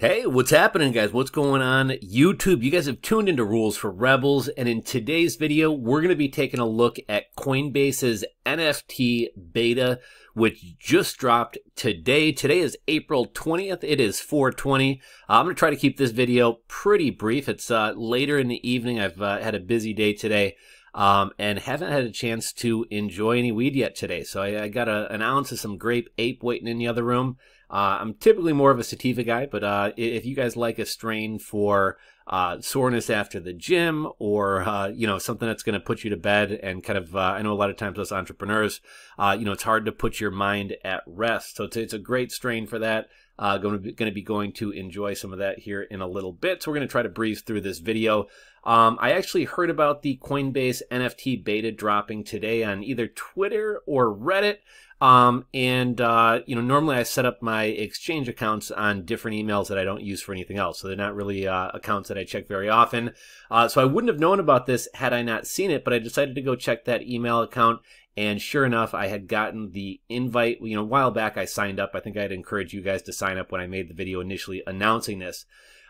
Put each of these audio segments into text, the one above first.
Hey, what's happening, guys? What's going on? YouTube, you guys have tuned into Rules for Rebels, and in today's video, we're going to be taking a look at Coinbase's NFT beta, which just dropped today. Today is April 20th. It is 420. Uh, I'm going to try to keep this video pretty brief. It's uh, later in the evening. I've uh, had a busy day today. Um, and haven't had a chance to enjoy any weed yet today. So I, I got a, an ounce of some grape ape waiting in the other room. Uh, I'm typically more of a sativa guy, but uh, if you guys like a strain for uh, soreness after the gym or uh, you know something that's going to put you to bed and kind of uh, I know a lot of times as entrepreneurs, uh, you know it's hard to put your mind at rest. So it's, it's a great strain for that. Uh, going, to be, going to be going to enjoy some of that here in a little bit. So we're going to try to breeze through this video. Um, I actually heard about the Coinbase NFT beta dropping today on either Twitter or Reddit. Um, and, uh, you know, normally I set up my exchange accounts on different emails that I don't use for anything else. So they're not really uh, accounts that I check very often. Uh, so I wouldn't have known about this had I not seen it, but I decided to go check that email account. And sure enough, I had gotten the invite. You know, a while back I signed up. I think I'd encourage you guys to sign up when I made the video initially announcing this.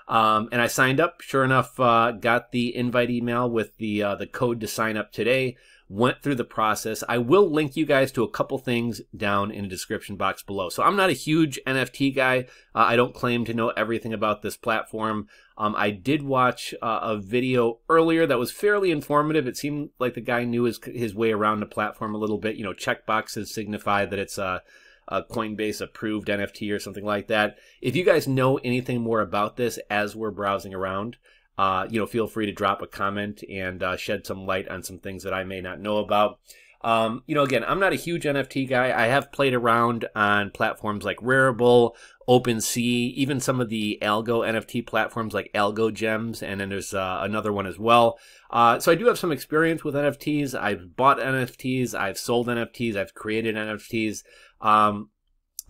Um, and I signed up. Sure enough, uh, got the invite email with the uh, the code to sign up today went through the process. I will link you guys to a couple things down in the description box below. So I'm not a huge NFT guy. Uh, I don't claim to know everything about this platform. Um, I did watch uh, a video earlier that was fairly informative. It seemed like the guy knew his, his way around the platform a little bit. You know, checkboxes signify that it's a, a Coinbase approved NFT or something like that. If you guys know anything more about this as we're browsing around, uh, you know, feel free to drop a comment and uh, shed some light on some things that I may not know about. Um, you know, again, I'm not a huge NFT guy. I have played around on platforms like Rarible, OpenSea, even some of the Algo NFT platforms like Algo Gems, and then there's uh, another one as well. Uh, so I do have some experience with NFTs. I've bought NFTs, I've sold NFTs, I've created NFTs. Um,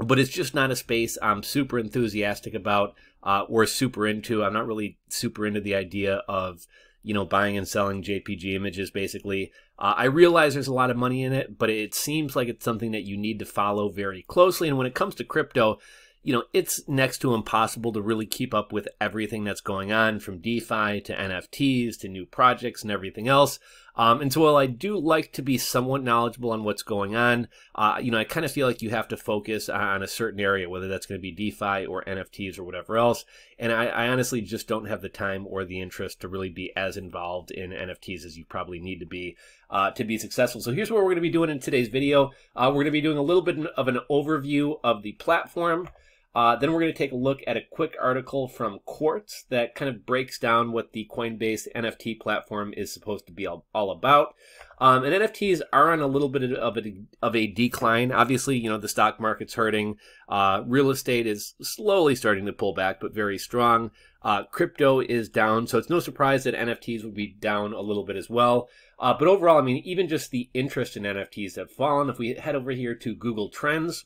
but it's just not a space I'm super enthusiastic about uh, or super into. I'm not really super into the idea of you know buying and selling JPG images. Basically, uh, I realize there's a lot of money in it, but it seems like it's something that you need to follow very closely. And when it comes to crypto, you know, it's next to impossible to really keep up with everything that's going on from DeFi to NFTs to new projects and everything else. Um, and so while I do like to be somewhat knowledgeable on what's going on, uh, you know, I kind of feel like you have to focus on a certain area, whether that's going to be DeFi or NFTs or whatever else. And I, I honestly just don't have the time or the interest to really be as involved in NFTs as you probably need to be uh, to be successful. So here's what we're going to be doing in today's video. Uh, we're going to be doing a little bit of an overview of the platform. Uh, then we're going to take a look at a quick article from Quartz that kind of breaks down what the Coinbase NFT platform is supposed to be all, all about. Um, and NFTs are on a little bit of a, of a decline. Obviously, you know, the stock market's hurting. Uh, real estate is slowly starting to pull back, but very strong. Uh, crypto is down, so it's no surprise that NFTs would be down a little bit as well. Uh, but overall, I mean, even just the interest in NFTs have fallen. If we head over here to Google Trends,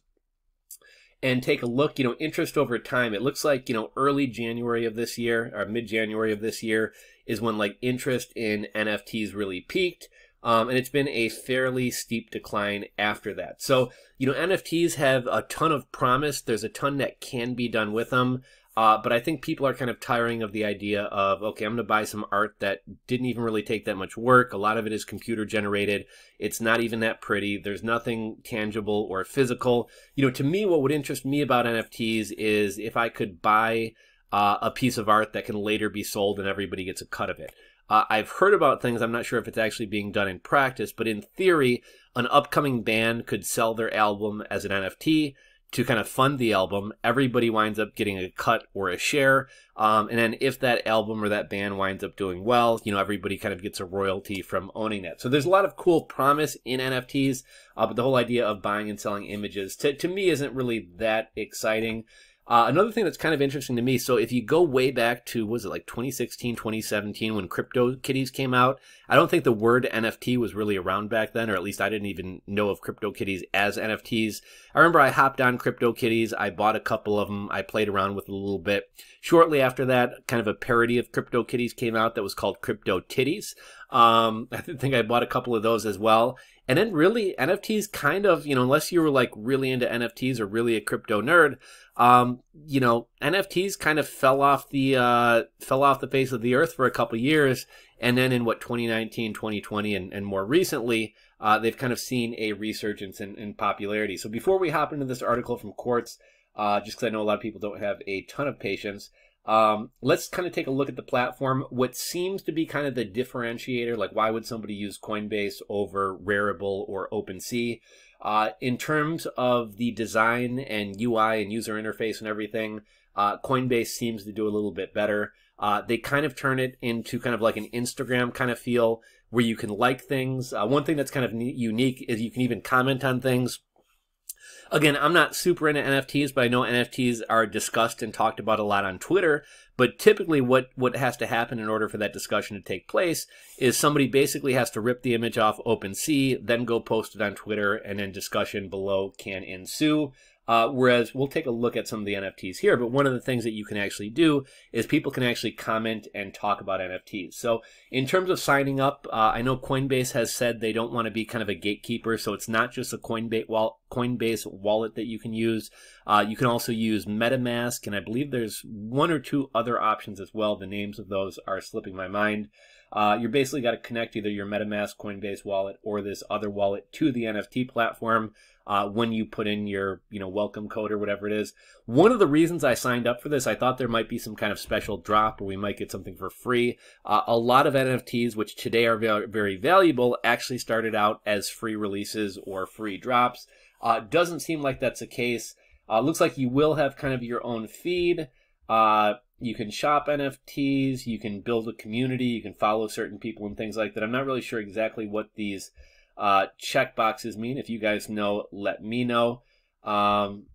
and take a look, you know, interest over time. It looks like, you know, early January of this year or mid January of this year is when like interest in NFTs really peaked. Um, and it's been a fairly steep decline after that. So, you know, NFTs have a ton of promise. There's a ton that can be done with them. Uh, but I think people are kind of tiring of the idea of, okay, I'm going to buy some art that didn't even really take that much work. A lot of it is computer generated. It's not even that pretty. There's nothing tangible or physical. You know, to me, what would interest me about NFTs is if I could buy uh, a piece of art that can later be sold and everybody gets a cut of it. Uh, I've heard about things, I'm not sure if it's actually being done in practice, but in theory, an upcoming band could sell their album as an NFT to kind of fund the album. Everybody winds up getting a cut or a share. Um, and then if that album or that band winds up doing well, you know, everybody kind of gets a royalty from owning that. So there's a lot of cool promise in NFTs, uh, but the whole idea of buying and selling images to, to me isn't really that exciting. Uh, another thing that's kind of interesting to me, so if you go way back to, was it like 2016, 2017 when Crypto Kitties came out, I don't think the word NFT was really around back then, or at least I didn't even know of Crypto Kitties as NFTs. I remember I hopped on Crypto Kitties, I bought a couple of them, I played around with a little bit. Shortly after that, kind of a parody of Crypto Kitties came out that was called Crypto Titties. Um, I think I bought a couple of those as well. And then really NFTs kind of, you know, unless you were like really into NFTs or really a crypto nerd, um, you know, NFTs kind of fell off the uh, fell off the face of the earth for a couple years, and then in what 2019, 2020, and, and more recently, uh, they've kind of seen a resurgence in, in, popularity. So before we hop into this article from Quartz, uh, just because I know a lot of people don't have a ton of patience, um, let's kind of take a look at the platform. What seems to be kind of the differentiator, like why would somebody use Coinbase over Rarible or OpenSea? Uh, in terms of the design and UI and user interface and everything, uh, Coinbase seems to do a little bit better. Uh, they kind of turn it into kind of like an Instagram kind of feel where you can like things. Uh, one thing that's kind of unique is you can even comment on things. Again, I'm not super into NFTs, but I know NFTs are discussed and talked about a lot on Twitter. But typically, what, what has to happen in order for that discussion to take place is somebody basically has to rip the image off OpenSea, then go post it on Twitter, and then discussion below can ensue. Uh, whereas we'll take a look at some of the NFTs here, but one of the things that you can actually do is people can actually comment and talk about NFTs. So in terms of signing up, uh, I know Coinbase has said they don't want to be kind of a gatekeeper, so it's not just a Coinbase, wall- Coinbase wallet that you can use. Uh, you can also use MetaMask, and I believe there's one or two other options as well. The names of those are slipping my mind. Uh, you're basically got to connect either your MetaMask Coinbase wallet or this other wallet to the NFT platform uh, when you put in your you know welcome code or whatever it is. One of the reasons I signed up for this, I thought there might be some kind of special drop or we might get something for free. Uh, a lot of NFTs, which today are very valuable, actually started out as free releases or free drops. Uh, doesn't seem like that's the case. Uh, looks like you will have kind of your own feed. Uh, you can shop NFTs, you can build a community, you can follow certain people and things like that. I'm not really sure exactly what these uh, check boxes mean. If you guys know, let me know. Um,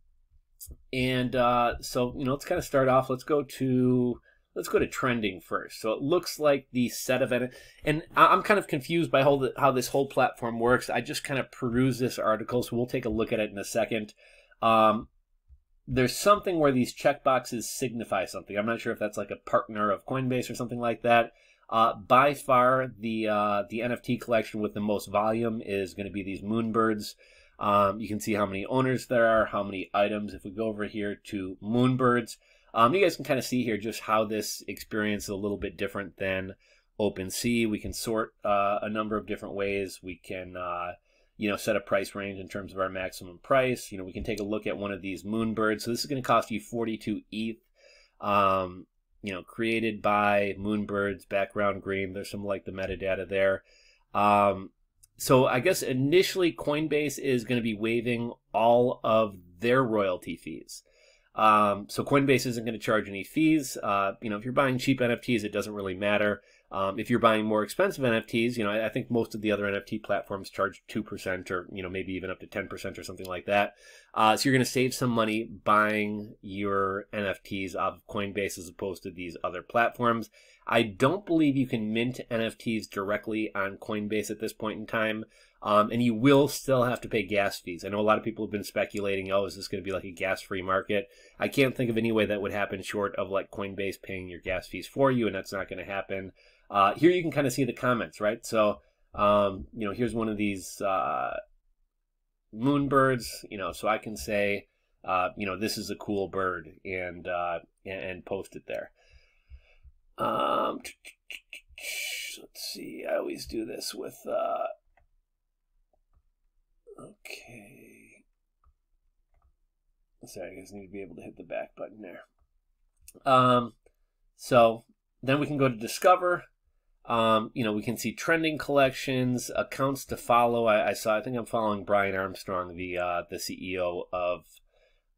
and uh, so you know, let's kind of start off. Let's go to let's go to trending first. So it looks like the set of and I'm kind of confused by how, how this whole platform works. I just kind of peruse this article, so we'll take a look at it in a second. Um, there's something where these checkboxes signify something. I'm not sure if that's like a partner of Coinbase or something like that. Uh, by far, the uh, the NFT collection with the most volume is going to be these Moonbirds. Um, you can see how many owners there are, how many items. If we go over here to Moonbirds, um, you guys can kind of see here just how this experience is a little bit different than OpenSea. We can sort uh, a number of different ways. We can, uh, you know, set a price range in terms of our maximum price. You know, we can take a look at one of these Moonbirds. So this is going to cost you 42 ETH. Um, you know, created by Moonbirds, background green. There's some like the metadata there. Um, so I guess initially Coinbase is going to be waiving all of their royalty fees. Um, so Coinbase isn't going to charge any fees. Uh, you know, if you're buying cheap NFTs, it doesn't really matter. Um, if you're buying more expensive NFTs, you know, I, I, think most of the other NFT platforms charge 2% or, you know, maybe even up to 10% or something like that. Uh, so you're going to save some money buying your NFTs off of Coinbase as opposed to these other platforms. I don't believe you can mint NFTs directly on Coinbase at this point in time. Um, and you will still have to pay gas fees. I know a lot of people have been speculating, oh, is this going to be like a gas free market? I can't think of any way that would happen short of like Coinbase paying your gas fees for you, and that's not going to happen. Uh, here you can kind of see the comments, right? So, um, you know, here's one of these uh, moonbirds, you know, so I can say, uh, you know, this is a cool bird and, uh, and, and post it there. Um, let's see, I always do this with, uh, okay. Sorry, I guys need to be able to hit the back button there. Um, so then we can go to discover um, you know, we can see trending collections, accounts to follow. I, I saw. I think I'm following Brian Armstrong, the uh, the CEO of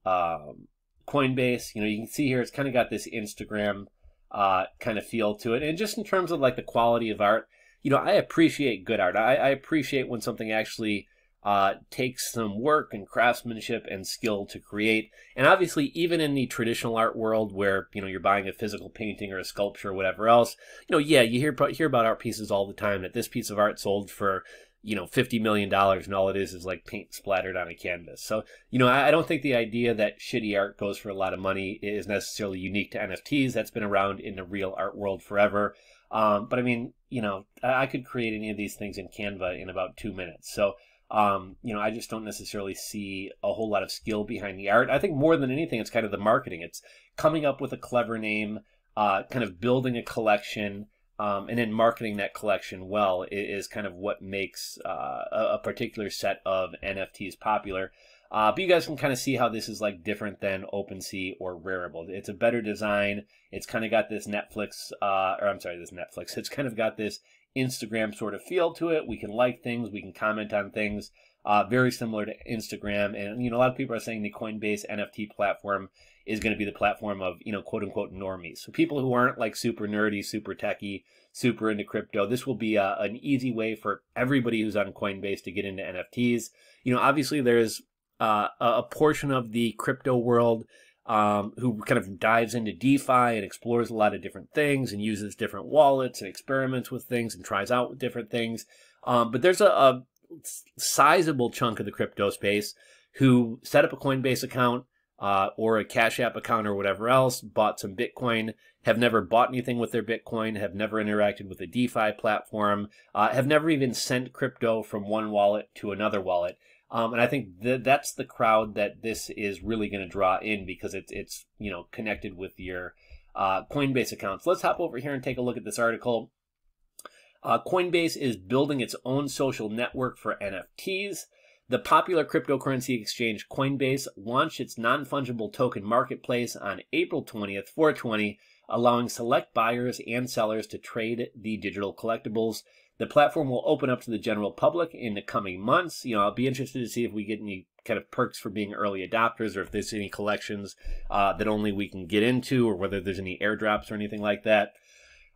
um, Coinbase. You know, you can see here it's kind of got this Instagram uh, kind of feel to it, and just in terms of like the quality of art, you know, I appreciate good art. I, I appreciate when something actually uh, takes some work and craftsmanship and skill to create. And obviously, even in the traditional art world, where you know you're buying a physical painting or a sculpture or whatever else, you know, yeah, you hear hear about art pieces all the time. That this piece of art sold for you know fifty million dollars, and all it is is like paint splattered on a canvas. So you know, I, I don't think the idea that shitty art goes for a lot of money is necessarily unique to NFTs. That's been around in the real art world forever. Um, but I mean, you know, I, I could create any of these things in Canva in about two minutes. So Um, you know, I just don't necessarily see a whole lot of skill behind the art. I think more than anything, it's kind of the marketing. It's coming up with a clever name, uh, kind of building a collection, um, and then marketing that collection well is, kind of what makes uh, a, particular set of NFTs popular. Uh, but you guys can kind of see how this is like different than OpenSea or Rarible. It's a better design. It's kind of got this Netflix, uh, or I'm sorry, this Netflix. It's kind of got this Instagram sort of feel to it. We can like things, we can comment on things. Uh, very similar to Instagram, and you know a lot of people are saying the Coinbase NFT platform is going to be the platform of you know quote unquote normies. So people who aren't like super nerdy, super techy, super into crypto, this will be a, uh, an easy way for everybody who's on Coinbase to get into NFTs. You know, obviously there's uh, a portion of the crypto world um, who kind of dives into DeFi and explores a lot of different things and uses different wallets and experiments with things and tries out different things. Um, but there's a, a sizable chunk of the crypto space who set up a Coinbase account uh, or a Cash App account or whatever else, bought some Bitcoin, have never bought anything with their Bitcoin, have never interacted with a DeFi platform, uh, have never even sent crypto from one wallet to another wallet. Um, and I think that that's the crowd that this is really going to draw in because it's it's you know connected with your uh, Coinbase accounts. Let's hop over here and take a look at this article. Uh, Coinbase is building its own social network for NFTs. The popular cryptocurrency exchange Coinbase launched its non fungible token marketplace on April 20th, 420, allowing select buyers and sellers to trade the digital collectibles the platform will open up to the general public in the coming months. You know, I'll be interested to see if we get any kind of perks for being early adopters or if there's any collections uh, that only we can get into or whether there's any airdrops or anything like that.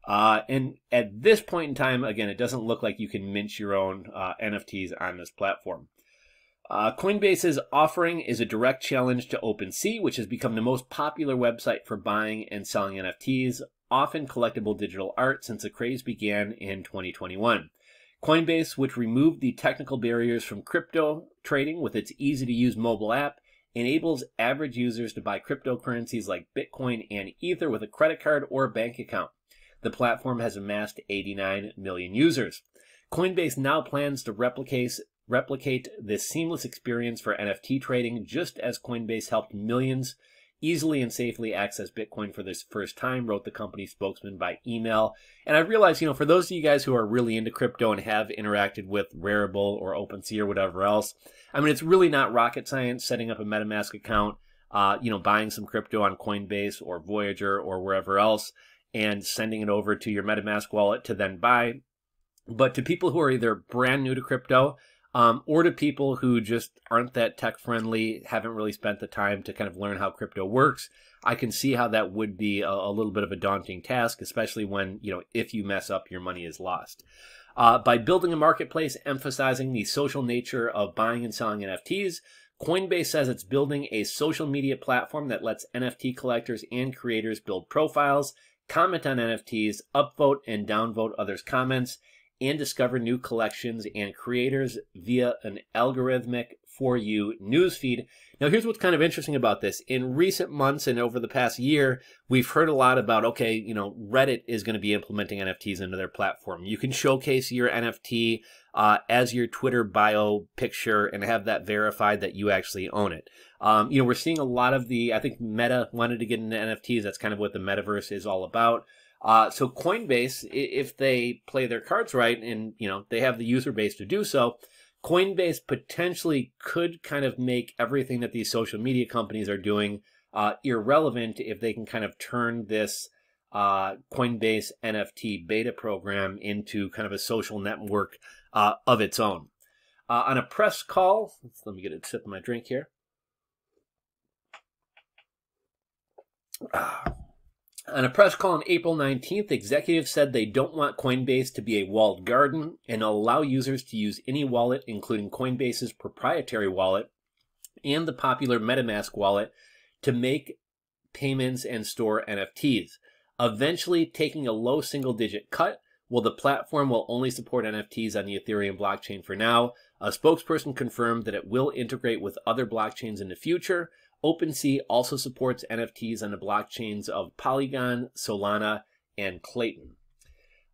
Uh, and at this point in time, again, it doesn't look like you can mint your own uh, NFTs on this platform. Uh, Coinbase's offering is a direct challenge to OpenSea, which has become the most popular website for buying and selling NFTs often collectible digital art since the craze began in 2021. Coinbase, which removed the technical barriers from crypto trading with its easy to use mobile app, enables average users to buy cryptocurrencies like Bitcoin and Ether with a credit card or bank account. The platform has amassed 89 million users. Coinbase now plans to replicate replicate this seamless experience for NFT trading just as Coinbase helped millions easily and safely access Bitcoin for this first time, wrote the company spokesman by email. And I realize, you know, for those of you guys who are really into crypto and have interacted with Rarible or OpenSea or whatever else, I mean, it's really not rocket science setting up a MetaMask account, uh, you know, buying some crypto on Coinbase or Voyager or wherever else and sending it over to your MetaMask wallet to then buy. But to people who are either brand new to crypto, um, or to people who just aren't that tech friendly, haven't really spent the time to kind of learn how crypto works. I can see how that would be a, a little bit of a daunting task, especially when, you know, if you mess up, your money is lost. Uh, by building a marketplace emphasizing the social nature of buying and selling NFTs, Coinbase says it's building a social media platform that lets NFT collectors and creators build profiles, comment on NFTs, upvote and downvote others' comments, and discover new collections and creators via an algorithmic for you newsfeed. Now, here's what's kind of interesting about this. In recent months and over the past year, we've heard a lot about, okay, you know, Reddit is going to be implementing NFTs into their platform. You can showcase your NFT uh, as your Twitter bio picture and have that verified that you actually own it. Um, you know, we're seeing a lot of the, I think Meta wanted to get into NFTs. That's kind of what the metaverse is all about. Uh, so Coinbase, if they play their cards right, and you know they have the user base to do so, Coinbase potentially could kind of make everything that these social media companies are doing uh, irrelevant if they can kind of turn this uh, Coinbase NFT beta program into kind of a social network uh, of its own. Uh, on a press call, let me get a sip of my drink here. Ah. On a press call on April 19th, executives said they don't want Coinbase to be a walled garden and allow users to use any wallet, including Coinbase's proprietary wallet and the popular MetaMask wallet, to make payments and store NFTs. Eventually, taking a low single digit cut, while the platform will only support NFTs on the Ethereum blockchain for now, a spokesperson confirmed that it will integrate with other blockchains in the future, OpenSea also supports NFTs on the blockchains of Polygon, Solana, and Klaytn.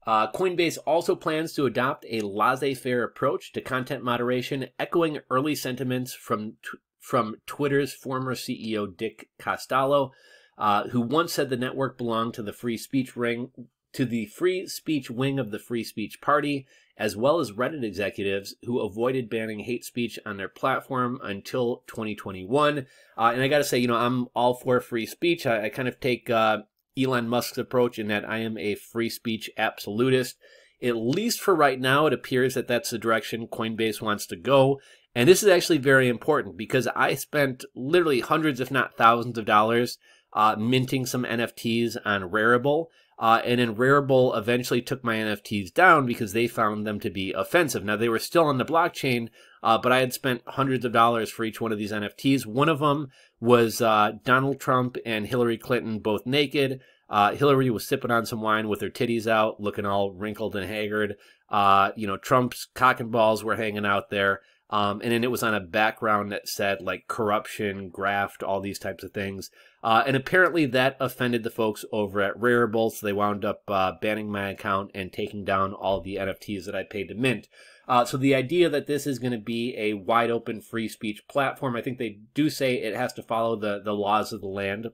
Uh, Coinbase also plans to adopt a laissez-faire approach to content moderation, echoing early sentiments from from Twitter's former CEO Dick Costolo, uh, who once said the network belonged to the free speech ring to the free speech wing of the free speech party, as well as Reddit executives who avoided banning hate speech on their platform until 2021. Uh, and I got to say, you know, I'm all for free speech. I, I kind of take uh, Elon Musk's approach in that I am a free speech absolutist. At least for right now, it appears that that's the direction Coinbase wants to go. And this is actually very important because I spent literally hundreds, if not thousands of dollars uh, minting some NFTs on Rarible. Uh, and then Rarible eventually took my NFTs down because they found them to be offensive. Now, they were still on the blockchain, uh, but I had spent hundreds of dollars for each one of these NFTs. One of them was uh, Donald Trump and Hillary Clinton both naked. Uh, Hillary was sipping on some wine with her titties out, looking all wrinkled and haggard. Uh, you know, Trump's cock and balls were hanging out there. Um, and then it was on a background that said like corruption, graft, all these types of things. Uh, and apparently that offended the folks over at Rarible, so they wound up uh, banning my account and taking down all the NFTs that I paid to mint. Uh, so the idea that this is going to be a wide open free speech platform, I think they do say it has to follow the, the laws of the land.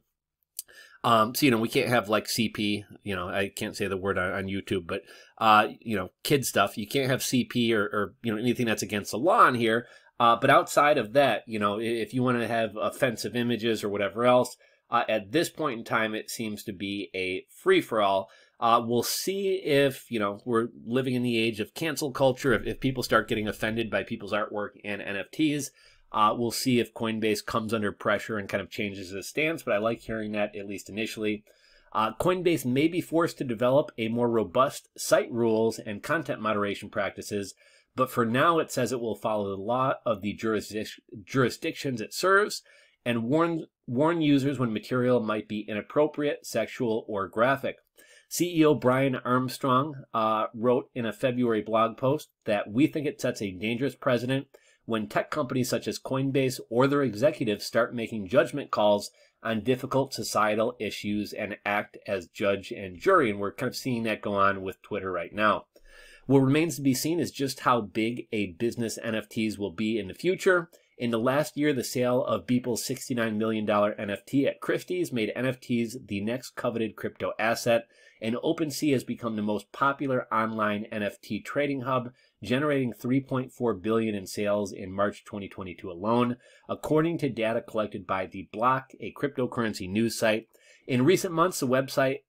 Um, so you know we can't have like CP. You know I can't say the word on, on YouTube, but uh, you know kid stuff. You can't have CP or, or you know anything that's against the law on here. Uh, but outside of that, you know if you want to have offensive images or whatever else, uh, at this point in time, it seems to be a free for all. Uh, we'll see if, you know, we're living in the age of cancel culture. If, if people start getting offended by people's artwork and NFTs, uh, we'll see if Coinbase comes under pressure and kind of changes its stance, but I like hearing that at least initially. Uh, Coinbase may be forced to develop a more robust site rules and content moderation practices, but for now it says it will follow the law of the jurisdic- jurisdictions it serves and warn, warn users when material might be inappropriate, sexual, or graphic. CEO Brian Armstrong uh, wrote in a February blog post that we think it sets a dangerous precedent when tech companies such as Coinbase or their executives start making judgment calls on difficult societal issues and act as judge and jury. And we're kind of seeing that go on with Twitter right now. What remains to be seen is just how big a business NFTs will be in the future. In the last year, the sale of Beeple's $69 million NFT at Christie's made NFTs the next coveted crypto asset, and OpenSea has become the most popular online NFT trading hub, generating 3.4 billion in sales in March 2022 alone, according to data collected by The Block, a cryptocurrency news site. In recent months, the website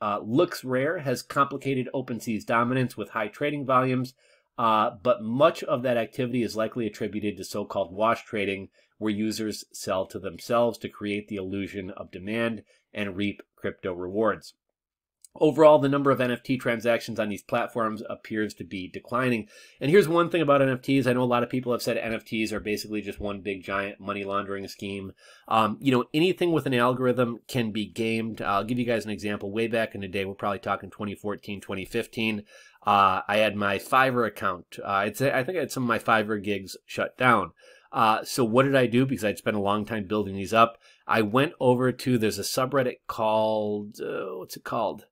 uh, LooksRare has complicated OpenSea's dominance with high trading volumes, uh, but much of that activity is likely attributed to so-called wash trading, where users sell to themselves to create the illusion of demand and reap crypto rewards. Overall, the number of NFT transactions on these platforms appears to be declining. And here's one thing about NFTs. I know a lot of people have said NFTs are basically just one big giant money laundering scheme. Um, you know, anything with an algorithm can be gamed. I'll give you guys an example. Way back in the day, we're probably talking 2014, 2015. Uh, I had my Fiverr account. Uh, I'd say, I think I had some of my Fiverr gigs shut down. Uh, so what did I do? Because I'd spent a long time building these up. I went over to, there's a subreddit called, uh, what's it called?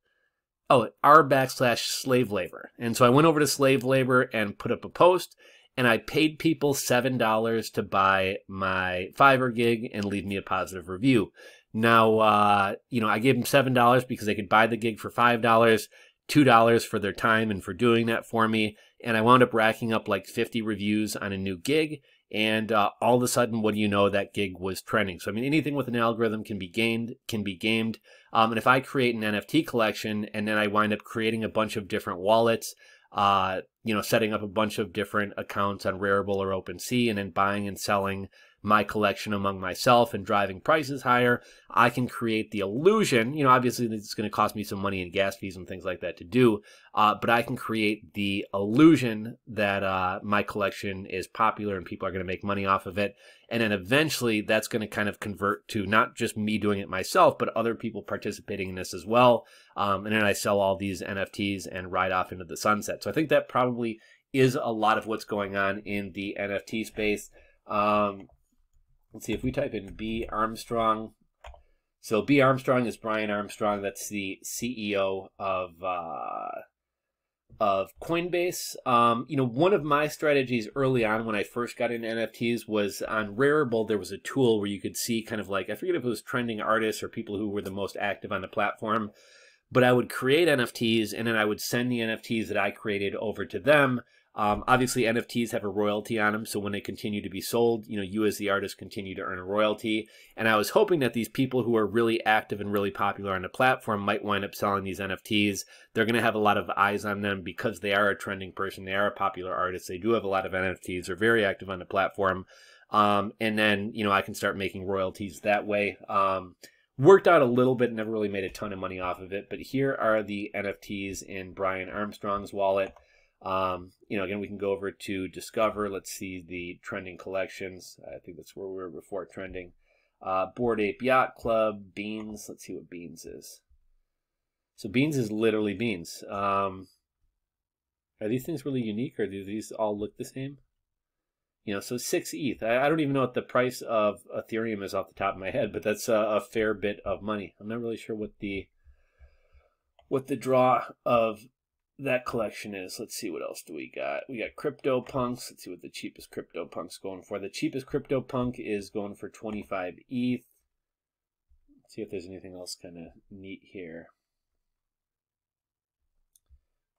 Oh, r backslash slave labor. And so I went over to slave labor and put up a post and I paid people $7 to buy my Fiverr gig and leave me a positive review. Now, uh, you know, I gave them $7 because they could buy the gig for $5, $2 for their time and for doing that for me. And I wound up racking up like 50 reviews on a new gig. And uh, all of a sudden, what do you know? That gig was trending. So, I mean, anything with an algorithm can be gamed, can be gamed. Um, and if I create an NFT collection and then I wind up creating a bunch of different wallets, uh, you know, setting up a bunch of different accounts on Rarible or OpenSea and then buying and selling my collection among myself and driving prices higher, I can create the illusion. You know, obviously, it's going to cost me some money and gas fees and things like that to do, uh, but I can create the illusion that uh, my collection is popular and people are going to make money off of it. And then eventually, that's going to kind of convert to not just me doing it myself, but other people participating in this as well. Um, and then I sell all these NFTs and ride off into the sunset. So I think that probably is a lot of what's going on in the NFT space. Um, Let's see if we type in B Armstrong. So B Armstrong is Brian Armstrong. That's the CEO of uh, of Coinbase. Um, you know, one of my strategies early on when I first got into NFTs was on Rarible. There was a tool where you could see kind of like I forget if it was trending artists or people who were the most active on the platform, but I would create NFTs and then I would send the NFTs that I created over to them um, obviously, NFTs have a royalty on them, so when they continue to be sold, you know, you as the artist continue to earn a royalty. And I was hoping that these people who are really active and really popular on the platform might wind up selling these NFTs. They're going to have a lot of eyes on them because they are a trending person, they are a popular artist, they do have a lot of NFTs, they're very active on the platform. Um, and then, you know, I can start making royalties that way. Um, worked out a little bit, never really made a ton of money off of it. But here are the NFTs in Brian Armstrong's wallet. Um, you know, again, we can go over to Discover. Let's see the trending collections. I think that's where we were before trending. Uh, Bored Ape Yacht Club, Beans. Let's see what Beans is. So Beans is literally Beans. Um, are these things really unique, or do these all look the same? You know, so six ETH. I, I don't even know what the price of Ethereum is off the top of my head, but that's a, a fair bit of money. I'm not really sure what the what the draw of that collection is. Let's see what else do we got. We got Crypto Punks. Let's see what the cheapest Crypto Punk's going for. The cheapest Crypto Punk is going for 25 ETH. Let's see if there's anything else kind of neat here.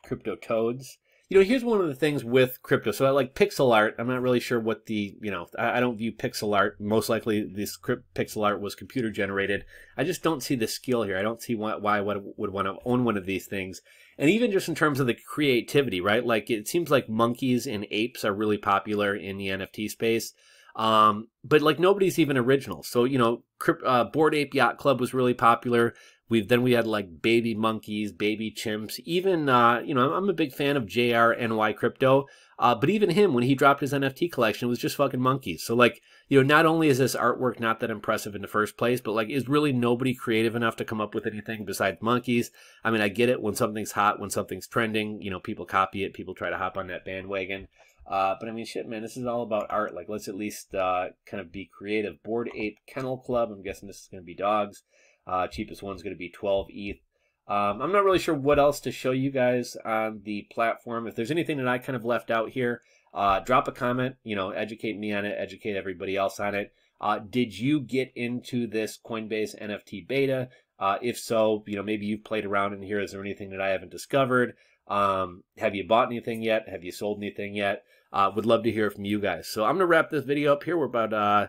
Crypto Toads. You know, here's one of the things with crypto. So I like pixel art. I'm not really sure what the, you know, I, I don't view pixel art. Most likely this pixel art was computer generated. I just don't see the skill here. I don't see why, why I would want to own one of these things and even just in terms of the creativity, right? Like it seems like monkeys and apes are really popular in the NFT space. Um, but like nobody's even original. So you know, uh, Bored Ape Yacht Club was really popular. We've then we had like baby monkeys, baby chimps. Even uh, you know, I'm a big fan of JRNY Crypto. Uh, but even him, when he dropped his NFT collection, it was just fucking monkeys. So like, you know, not only is this artwork not that impressive in the first place, but like, is really nobody creative enough to come up with anything besides monkeys? I mean, I get it when something's hot, when something's trending, you know, people copy it, people try to hop on that bandwagon. Uh, but I mean, shit, man, this is all about art. Like, let's at least uh, kind of be creative. Bored Ape Kennel Club. I'm guessing this is going to be dogs. Uh, cheapest one's going to be 12 ETH. Um, I'm not really sure what else to show you guys on the platform. If there's anything that I kind of left out here, uh, drop a comment. You know, educate me on it, educate everybody else on it. Uh, did you get into this Coinbase NFT beta? Uh, if so, you know, maybe you've played around in here. Is there anything that I haven't discovered? Um, have you bought anything yet? Have you sold anything yet? Uh, would love to hear from you guys. So I'm going to wrap this video up here. We're about uh,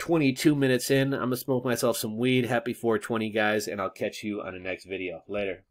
22 minutes in. I'm going to smoke myself some weed. Happy 420, guys, and I'll catch you on the next video. Later.